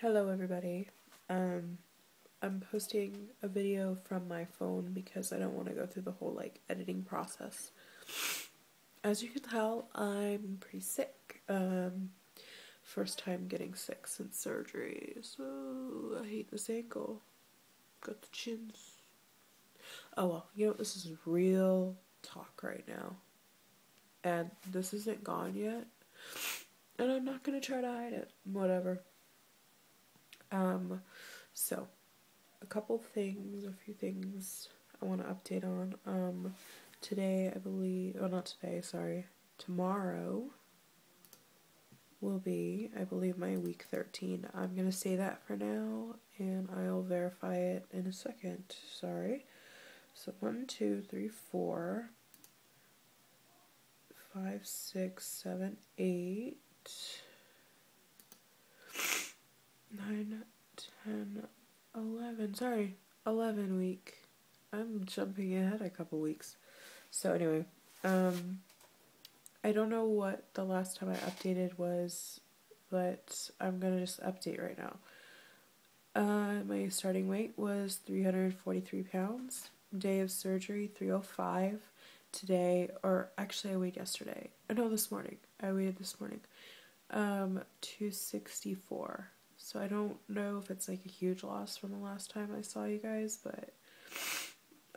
Hello everybody. Um I'm posting a video from my phone because I don't want to go through the whole like editing process. As you can tell, I'm pretty sick. Um first time getting sick since surgery. So I hate this ankle. Got the chins. Oh well, you know this is real talk right now. And this isn't gone yet. And I'm not gonna try to hide it. Whatever. Um, so a couple things, a few things I want to update on. Um, today, I believe, oh, not today, sorry, tomorrow will be, I believe, my week 13. I'm going to say that for now, and I'll verify it in a second. Sorry. So, one, two, three, four, five, six, seven, eight. 9, 10, 11. Sorry, 11 week. I'm jumping ahead a couple weeks. So, anyway, um, I don't know what the last time I updated was, but I'm gonna just update right now. Uh, my starting weight was 343 pounds. Day of surgery, 305. Today, or actually, I weighed yesterday. No, this morning. I weighed this morning. Um, 264. So I don't know if it's like a huge loss from the last time I saw you guys, but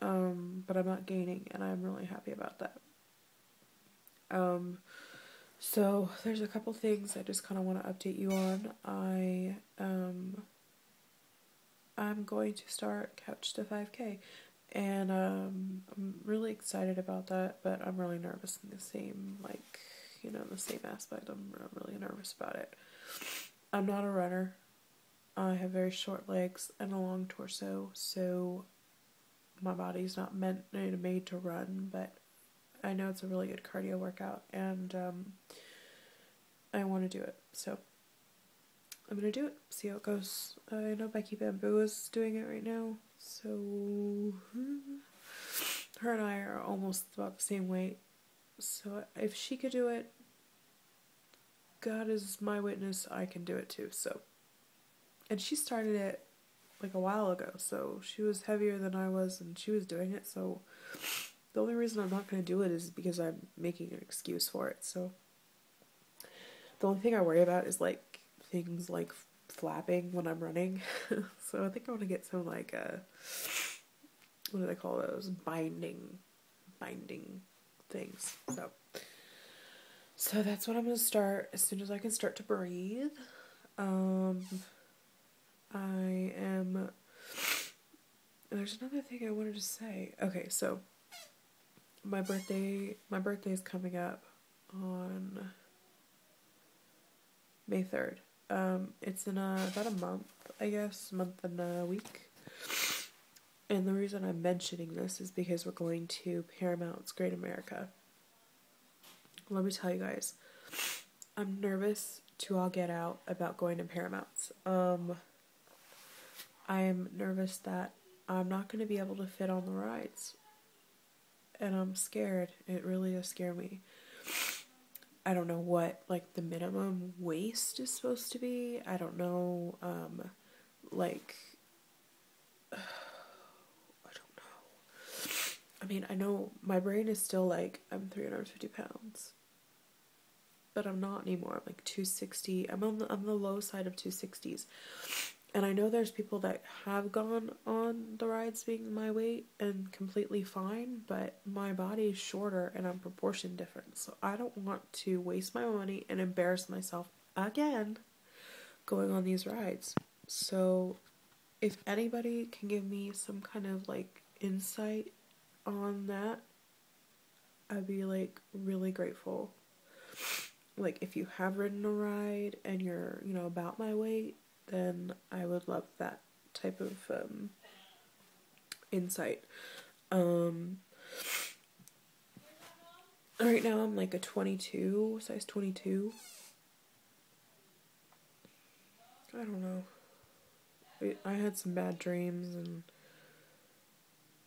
um but I'm not gaining and I'm really happy about that. Um so there's a couple things I just kind of want to update you on. I um I'm going to start Couch to 5K and um I'm really excited about that, but I'm really nervous in the same like, you know, the same aspect. I'm, I'm really nervous about it. I'm not a runner. I have very short legs and a long torso, so my body's not meant made to run, but I know it's a really good cardio workout, and um, I want to do it. So I'm gonna do it. See how it goes. I know Becky Bamboo is doing it right now, so her and I are almost about the same weight. So if she could do it, God is my witness, I can do it too. So, and she started it like a while ago, so she was heavier than I was, and she was doing it. So, the only reason I'm not going to do it is because I'm making an excuse for it. So, the only thing I worry about is like things like flapping when I'm running. so, I think I want to get some like uh, what do they call those? Binding, binding things. So. So that's what I'm gonna start as soon as I can start to breathe. Um, I am. There's another thing I wanted to say. Okay, so my birthday, my birthday is coming up on May third. Um, it's in a, about a month, I guess, month and a week. And the reason I'm mentioning this is because we're going to Paramount's Great America let me tell you guys, I'm nervous to all get out about going to Paramount's. Um, I'm nervous that I'm not going to be able to fit on the rides. And I'm scared. It really does scare me. I don't know what like the minimum waist is supposed to be. I don't know um like. I mean, I know my brain is still like I'm 350 pounds but I'm not anymore. I'm like 260. I'm on the, I'm the low side of 260s. And I know there's people that have gone on the rides being my weight and completely fine, but my body is shorter and I'm proportion different. So I don't want to waste my money and embarrass myself again going on these rides. So if anybody can give me some kind of like insight on that, I'd be like really grateful. Like if you have ridden a ride and you're you know about my weight then i would love that type of um, insight. Um right now i'm like a 22 size 22 i don't know. I had some bad dreams and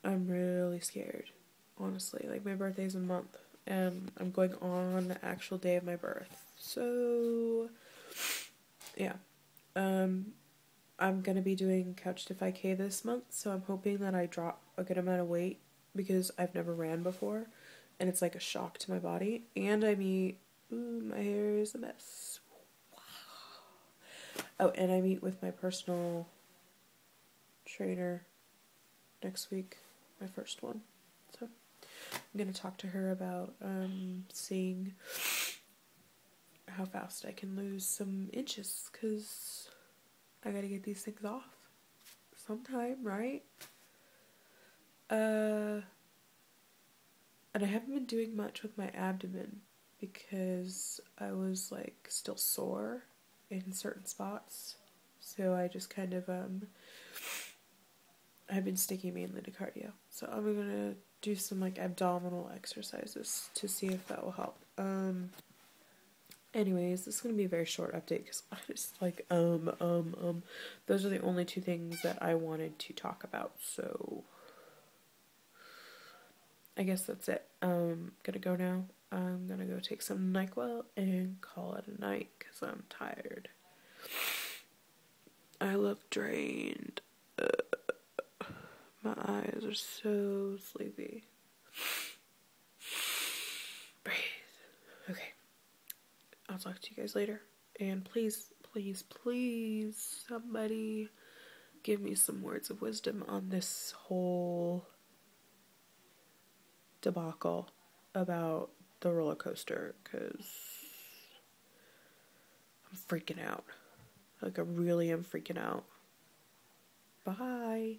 i'm really scared honestly like my birthday's a month and I'm going on the actual day of my birth. So, yeah. Um, I'm gonna be doing Couch to 5K this month, so I'm hoping that I drop a good amount of weight because I've never ran before, and it's like a shock to my body. And I meet, ooh, my hair is a mess. Wow. Oh, and I meet with my personal trainer next week, my first one. So I'm gonna talk to her about um, seeing how fast I can lose some inches because I gotta get these things off sometime, right? Uh, and I haven't been doing much with my abdomen because I was like still sore in certain spots. So I just kind of um I've been sticking mainly to cardio. So I'm gonna do some like abdominal exercises to see if that will help. Um anyways, this is gonna be a very short update because I just like um um um those are the only two things that I wanted to talk about. So I guess that's it. Um gonna go now. I'm gonna go take some NyQuil and call it a night because I'm tired. I look drained. Uh, my eyes are so sleepy. Breathe. Okay. I'll talk to you guys later. And please, please, please, somebody give me some words of wisdom on this whole debacle about the roller coaster because I'm freaking out. Like, I really am freaking out. Bye.